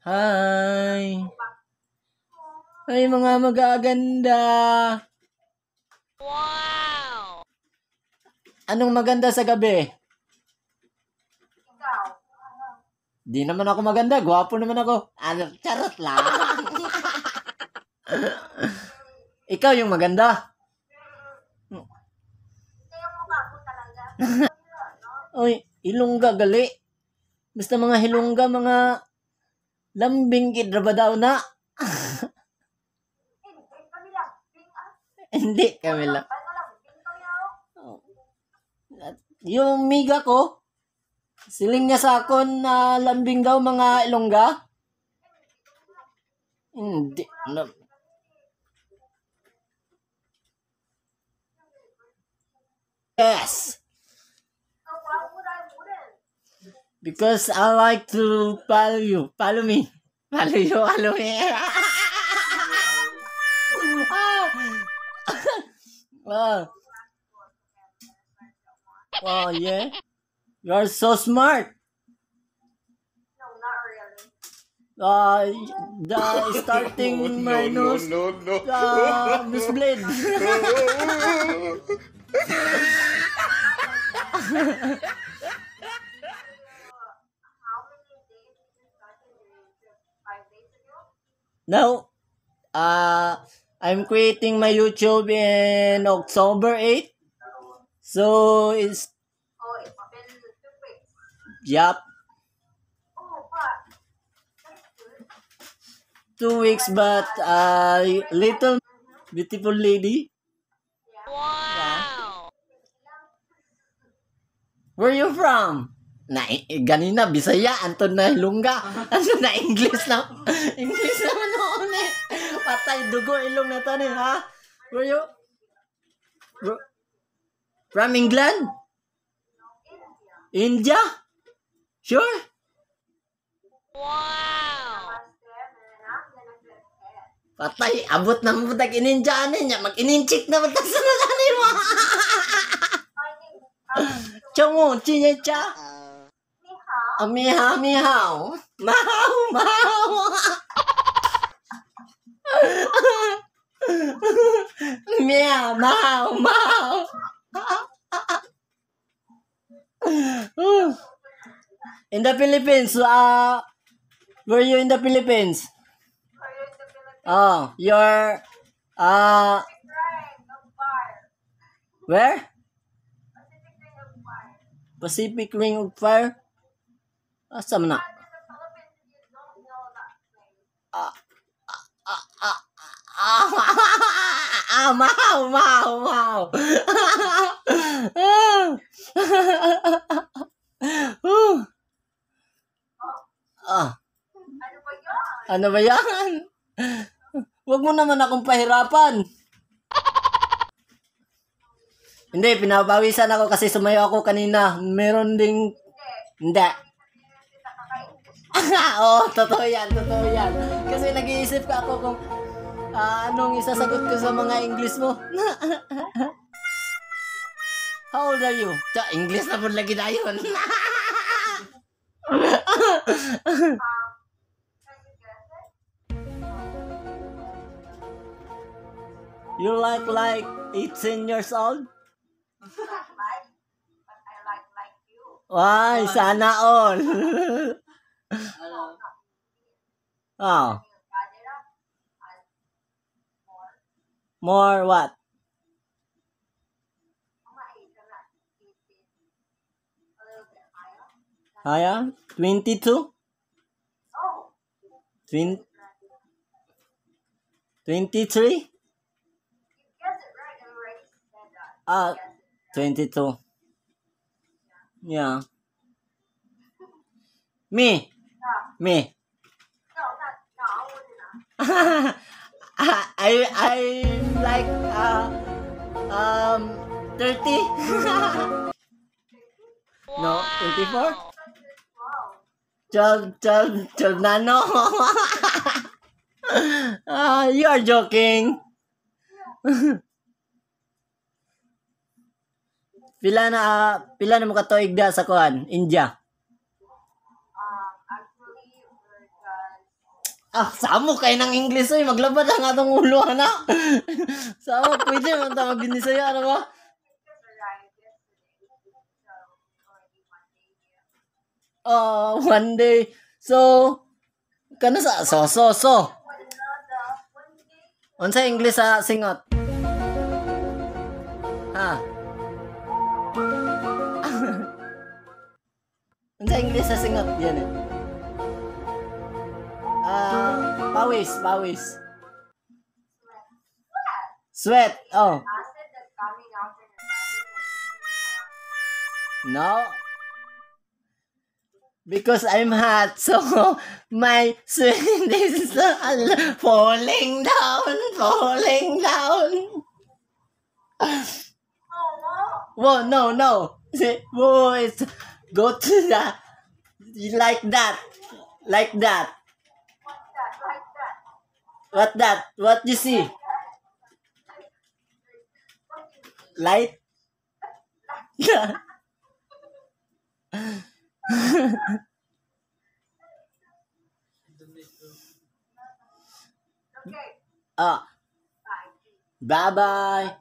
Hi! Ay, mga magaganda! Wow! Anong maganda sa gabi? Ikaw. Di naman ako maganda. Gwapo naman ako. Ano, charot lang. Ikaw yung maganda. Oy, ilongga gali. Basta mga hilongga, mga lambing kidra ba daw na? Hindi, kami lang. Yung miga ko, siling niya sa akon na lambing daw mga ilongga. Hindi. No. Yes. Because I like to follow you. Follow me. Follow you, follow me. oh. Wow, yeah. You are so smart. No, not really. Uh, the starting minus no, no, no. uh, now, uh, I'm creating my YouTube in October 8th. So, it's, Oh, it's been two weeks. yup, Oh, but two weeks, but uh, little beautiful lady. Wow! Where you from? Na, ganina, Bisaya, Anton na Ilongga. Ano na, English na. English naman noon eh. Patay, dugo, ilong na to eh, ha? Where you? Where- From England? India? Sure? Wow! Patay, abot na mo tag ininjaan niya. Mag-ininchik na matag sa nalanin mo. Chongo, chinya cha. Amihaw, mihaw. Mahaw, mahaw. Meow, mahaw, mahaw. In the Philippines, uh, were you in the Philippines? Oh, you're, uh, where? Pacific Ring of Fire. Pacific Ring of Fire? Asa man na? Ah, ah, mahaw, mahaw, mahaw. ah, ano ano ba yan? Huwag mo naman akong pahirapan. Hindi, pinabawisan ako kasi sumayo ako kanina. Meron ding... Hindi. Oo, totoo yan, totoo yan. Kasi nag-iisip ka ako kung ah, anong isasagot ko sa mga English mo. How old are you? Cha, English na po lagi na yun. You like like 18 years old? Why, sana all. Oh. oh. More what? Higher? 22? 20, 23? Uh, 22. Yeah. Me. Me. I uh, I like uh um 30. no, 24. Wow. 12 12 12 na no. Ah, you are joking. pila na pila na mo katuig da sa kuan, India. Um, actually, we're just Ah, samo kay ng English oy, maglabad ang atong ulo ana. samo pwede man ta magbinisaya ano ba? Uh, one day. So, kana sa so so so. Unsa English sa singot? Ha? Unsa English sa singot? Yan eh. Pawis, pawis. Sweat. Oh, no. Because I'm hot, so my sweat is falling down, falling down. No. Whoa, no, no. Whoa, it's go to that. like that, like that. What that? What you see? Light. Okay. ah, Bye. bye.